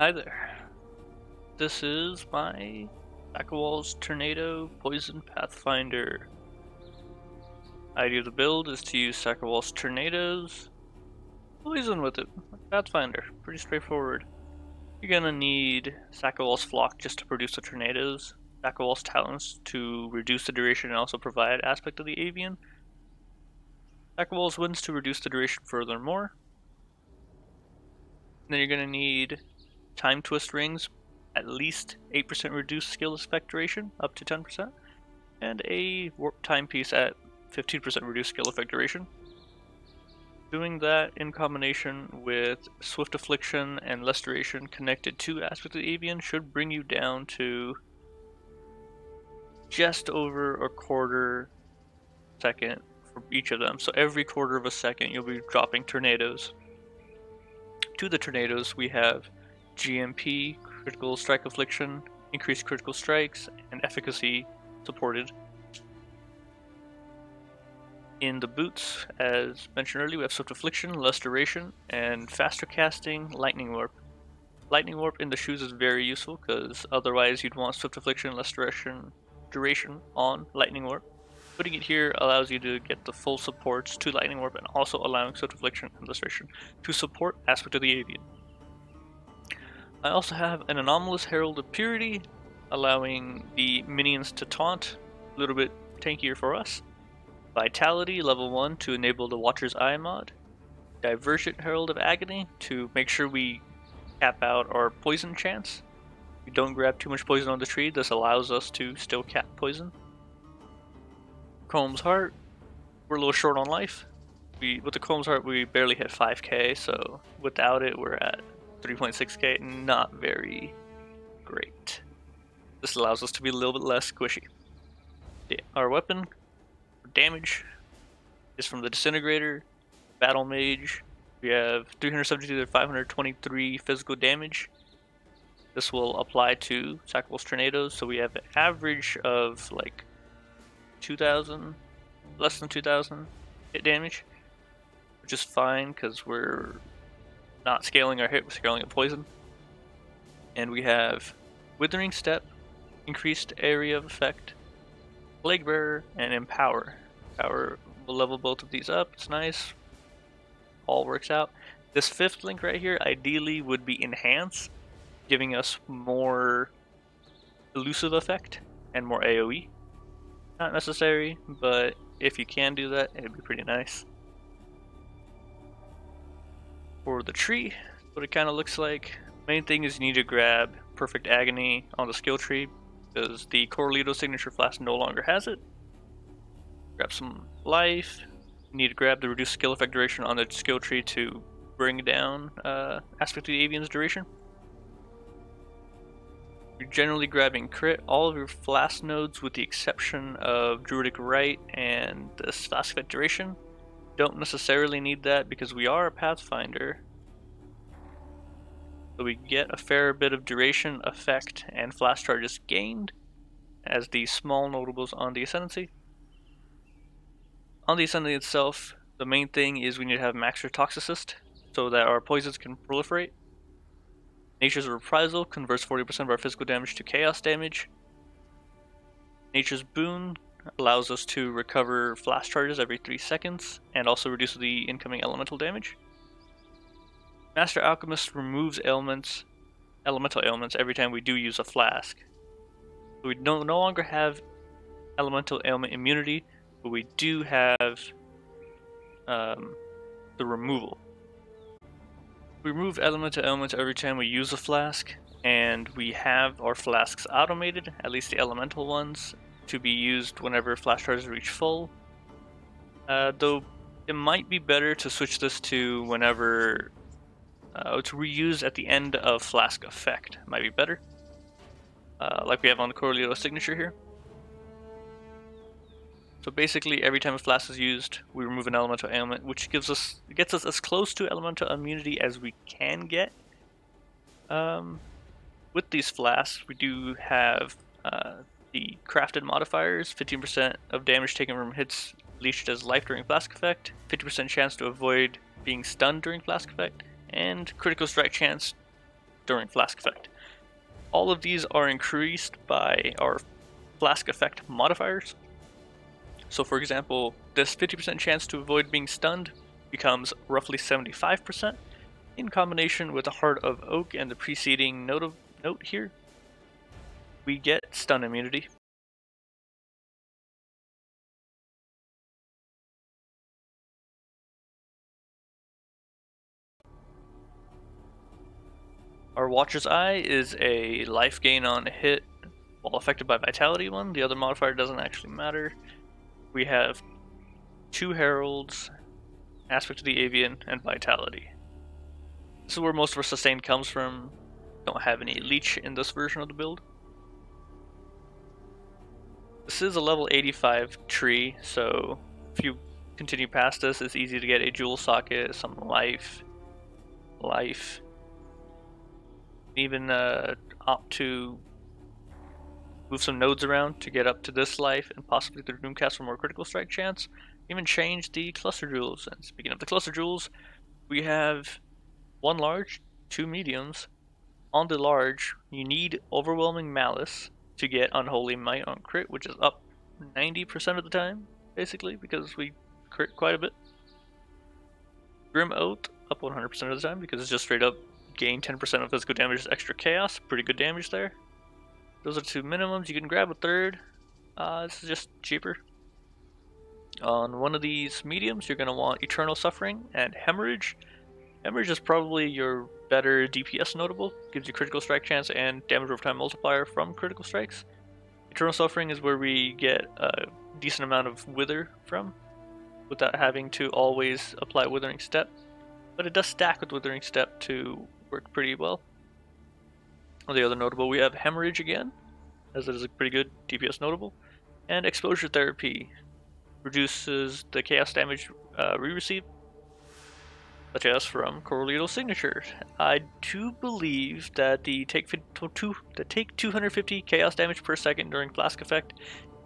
Hi there. This is my Saqawal's Tornado Poison Pathfinder. Idea of the build is to use Saqawal's Tornadoes, poison with it, Pathfinder, pretty straightforward. You're gonna need Saqawal's Flock just to produce the tornadoes, Saqawal's Talons to reduce the duration and also provide aspect of the avian, Saqawal's Winds to reduce the duration furthermore. And then you're gonna need Time Twist Rings, at least 8% reduced skill effect duration, up to 10%, and a Warp Timepiece at 15% reduced skill effect duration. Doing that in combination with Swift Affliction and Less Duration connected to Aspect of the Avian should bring you down to just over a quarter second for each of them. So every quarter of a second you'll be dropping tornadoes. To the tornadoes we have GMP, Critical Strike Affliction, Increased Critical Strikes, and Efficacy supported in the boots, as mentioned earlier, we have Swift Affliction, Less Duration, and Faster Casting, Lightning Warp. Lightning Warp in the shoes is very useful because otherwise you'd want Swift Affliction, Less Duration, duration on Lightning Warp. Putting it here allows you to get the full supports to Lightning Warp and also allowing Swift Affliction and Less Duration to support Aspect of the Avian. I also have an Anomalous Herald of Purity, allowing the minions to taunt, a little bit tankier for us. Vitality, level 1 to enable the Watcher's Eye mod. Divergent Herald of Agony to make sure we cap out our poison chance. We don't grab too much poison on the tree, this allows us to still cap poison. Kaom's Heart, we're a little short on life. We With the Kaom's Heart we barely hit 5k, so without it we're at 3.6k, not very great. This allows us to be a little bit less squishy. Our weapon, damage is from the Disintegrator, Battle Mage. We have 372 to 523 physical damage. This will apply to Saqawal's Tornadoes, so we have an average of like 2,000, less than 2,000 hit damage, which is fine because we're not scaling our hit, we're scaling a poison. And we have Withering Step, increased area of effect, Plague Bearer, and Empower. Power will level both of these up. It's nice. All works out. This fifth link right here ideally would be Enhance, giving us more elusive effect and more AoE. Not necessary, but if you can do that, it'd be pretty nice. For the tree, what it kind of looks like. Main thing is you need to grab Perfect Agony on the skill tree because the Coralito signature flask no longer has it. Grab some life. You need to grab the reduced skill effect duration on the skill tree to bring down uh, Aspect of the Avian's duration. You're generally grabbing crit. All of your flask nodes, with the exception of Druidic Rite and the flask effect duration, don't necessarily need that because we are a Pathfinder. So we get a fair bit of duration, effect, and flash charges gained as the small notables on the Ascendancy. On the Ascendancy itself, the main thing is we need to have max Toxicist so that our poisons can proliferate. Nature's Reprisal converts 40% of our physical damage to chaos damage. Nature's Boon allows us to recover flash charges every 3 seconds and also reduces the incoming elemental damage. Master Alchemist removes ailments, elemental ailments every time we do use a flask. We no, no longer have elemental ailment immunity, but we do have um, the removal. We remove elemental ailments every time we use a flask, and we have our flasks automated, at least the elemental ones, to be used whenever flash charges reach full. Uh, though it might be better to switch this to whenever uh, to reuse at the end of flask effect. Might be better, uh, like we have on the Coralito signature here. So basically, every time a flask is used, we remove an elemental ailment, which gives us gets us as close to elemental immunity as we can get. Um, with these flasks, we do have uh, the crafted modifiers: 15% of damage taken from hits leached as life during flask effect, 50% chance to avoid being stunned during flask effect, and critical strike chance during Flask Effect. All of these are increased by our Flask Effect modifiers. So for example, this 50% chance to avoid being stunned becomes roughly 75% in combination with the Heart of Oak and the preceding note, of, note here. We get stun immunity. Our Watcher's Eye is a life gain on hit while affected by Vitality one. The other modifier doesn't actually matter. We have two Heralds, Aspect of the Avian, and Vitality. This is where most of our sustain comes from. Don't have any Leech in this version of the build. This is a level 85 tree, so if you continue past this, it's easy to get a Jewel Socket, some Life, Life, even uh, opt to move some nodes around to get up to this life and possibly the Doomcast for more critical strike chance. Even change the cluster jewels. And speaking of the cluster jewels, we have one large, two mediums. On the large, you need overwhelming malice to get unholy might on crit, which is up 90% of the time, basically, because we crit quite a bit. Grim Oath up 100% of the time because it's just straight up gain 10% of physical damage extra chaos. Pretty good damage there. Those are two minimums. You can grab a third. Uh, this is just cheaper. On one of these mediums, you're going to want Eternal Suffering and Hemorrhage. Hemorrhage is probably your better DPS notable. Gives you critical strike chance and damage over time multiplier from critical strikes. Eternal Suffering is where we get a decent amount of Wither from, without having to always apply Withering Step. But it does stack with Withering Step to work pretty well. The other notable, we have Hemorrhage again, as it is a pretty good DPS notable. And Exposure Therapy reduces the chaos damage uh, we receive, such as from Coralito Signature. I do believe that the take, two, the take 250 chaos damage per second during Flask Effect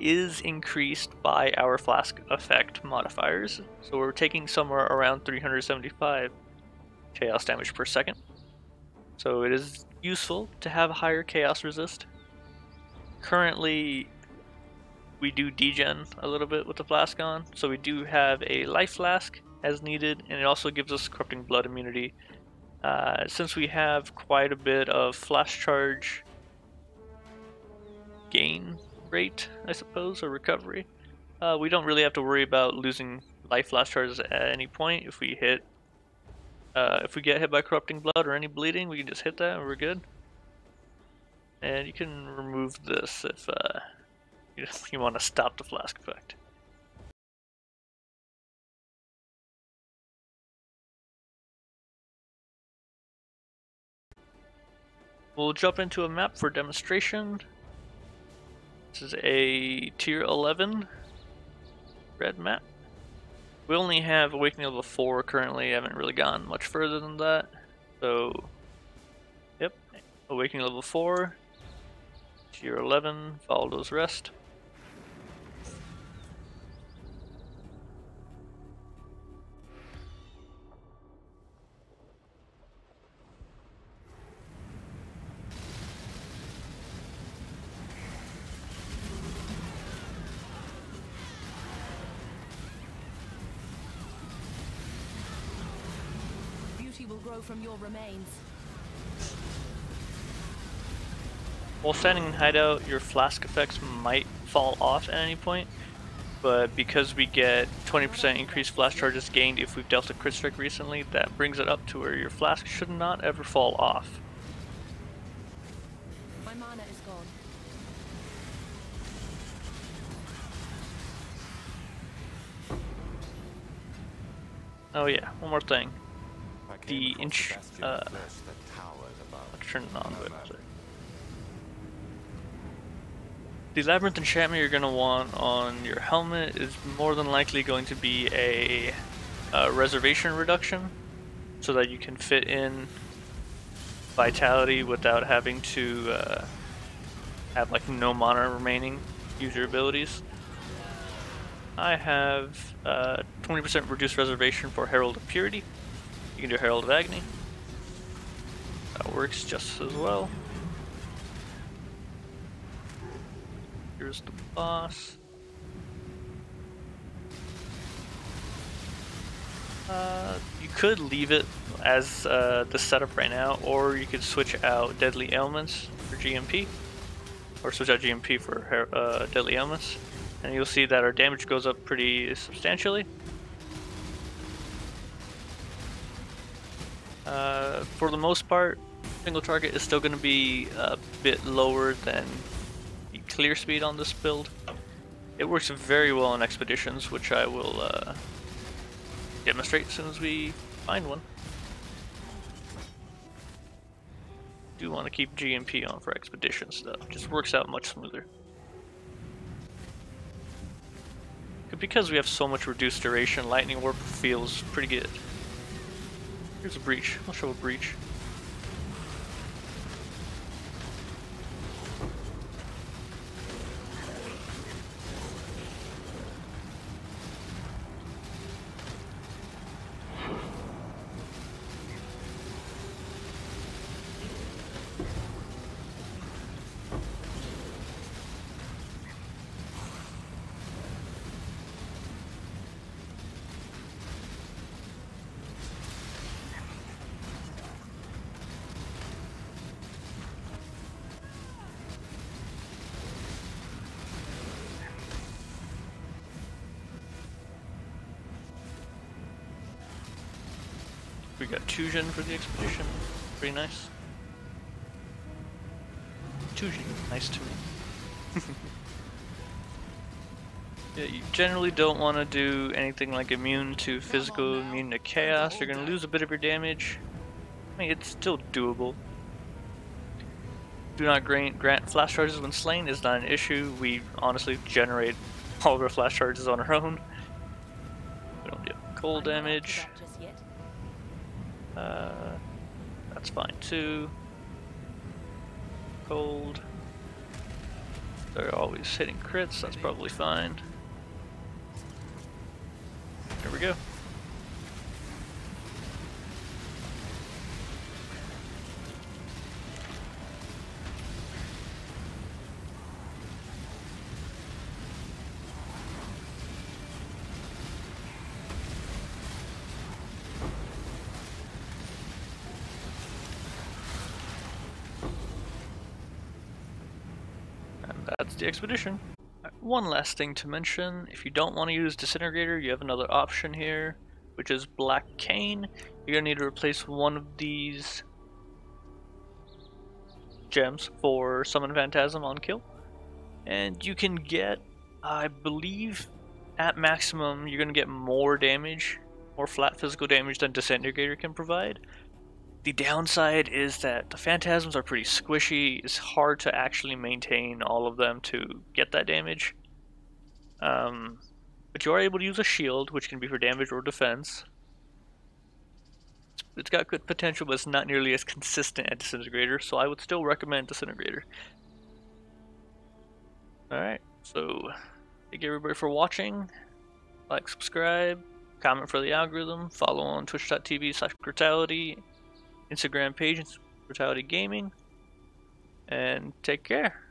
is increased by our Flask Effect modifiers. So we're taking somewhere around 375 chaos damage per second. So it is useful to have higher chaos resist. Currently, we do degen a little bit with the flask on, so we do have a life flask as needed, and it also gives us corrupting blood immunity. Uh, since we have quite a bit of flash charge gain rate, I suppose, or recovery, uh, we don't really have to worry about losing life flash charges at any point if we hit uh, if we get hit by corrupting blood or any bleeding, we can just hit that and we're good. And you can remove this if uh, you, you want to stop the flask effect. We'll jump into a map for demonstration. This is a tier 11 red map. We only have Awakening level 4 currently, I haven't really gone much further than that. So, yep, Awakening level 4, tier 11, Valdo's Rest. From your remains. While standing in hideout, your flask effects might fall off at any point, but because we get 20% increased flash charges gained if we've dealt a crit strike recently, that brings it up to where your flask should not ever fall off. My mana is gone. Oh yeah, one more thing the inch. Uh, let's turn it on. The labyrinth enchantment you're going to want on your helmet is more than likely going to be a, a reservation reduction, so that you can fit in vitality without having to uh, have like no mana remaining. Use your abilities. I have 20% uh, reduced reservation for Herald of Purity. You can do Herald of Agony. That works just as well. Here's the boss. Uh, you could leave it as uh, the setup right now, or you could switch out Deadly Ailments for GMP, or switch out GMP for uh, Deadly Ailments, and you'll see that our damage goes up pretty substantially. Uh, for the most part, single target is still going to be a bit lower than the clear speed on this build. It works very well in expeditions, which I will uh, demonstrate as soon as we find one. Do want to keep GMP on for expeditions though, just works out much smoother. Because we have so much reduced duration, Lightning Warp feels pretty good. Here's a breach. I'll show a breach. We got Tujen for the expedition. Pretty nice. Tujen, nice to me. yeah, you generally don't want to do anything like immune to physical, immune to chaos. You're going to lose a bit of your damage. I mean, it's still doable. Do not grant, grant flash charges when slain is not an issue. We honestly generate all of our flash charges on our own. We don't do cold damage. Uh, that's fine too. Cold. They're always hitting crits, that's probably fine. There we go. That's the expedition. One last thing to mention, if you don't want to use Disintegrator, you have another option here, which is Black Cane. You're going to need to replace one of these gems for Summon Phantasm on kill. And you can get, I believe, at maximum, you're going to get more damage, more flat physical damage than Disintegrator can provide. The downside is that the phantasms are pretty squishy. It's hard to actually maintain all of them to get that damage. Um, but you are able to use a shield, which can be for damage or defense. It's got good potential, but it's not nearly as consistent as Disintegrator, so I would still recommend Disintegrator. Alright, so thank you everybody for watching. Like, subscribe, comment for the algorithm, follow on twitch.tv slash krotality, Instagram page, Krotality Gaming, and take care.